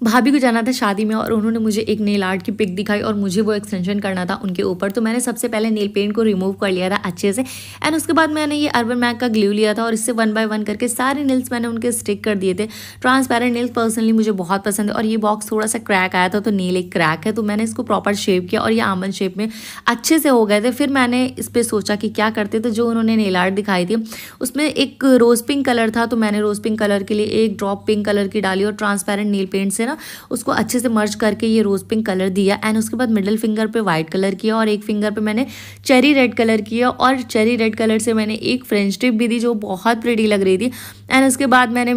भाभी को जाना था शादी में और उन्होंने मुझे एक नेल आर्ट की पिक दिखाई और मुझे वो एक्सटेंशन करना था उनके ऊपर। तो मैंने सबसे पहले नेल पेंट को रिमूव कर लिया था अच्छे से। एंड उसके बाद मैंने ये अर्बन मैक का ग्लू लिया था और इससे वन बाय वन करके सारे नेल्स मैंने उनके स्टिक कर दिए थे। ट्रांसपेरेंट नेल्स पर्सनली मुझे बहुत पसंद है और ये बॉक्स थोड़ा सा क्रैक आया था तो नेल एक क्रैक है। तो मैंने इसको प्रॉपर शेप किया और ये आमन शेप में अच्छे से हो गए थे। फिर मैंने इस पर सोचा कि क्या करते तो जो उन्होंने नेल आर्ट दिखाई थी। उसमें एक रोज़ पिंक कलर था तो मैंने रोज़ पिंक कलर के लिए एक ड्रॉप पिंक कलर की डाली और ट्रांसपेरेंट नील पेंट से ना, उसको अच्छे से मर्ज करके ये रोज़ पिंक कलर दिया एंड उसके बाद मिडल फिंगर पे व्हाइट कलर किया और एक फिंगर पे मैंने चेरी रेड कलर किया और चेरी रेड कलर से मैंने एक फ्रेंच टिप भी दी जो बहुत प्रेटी लग रही थी एंड उसके बाद मैंने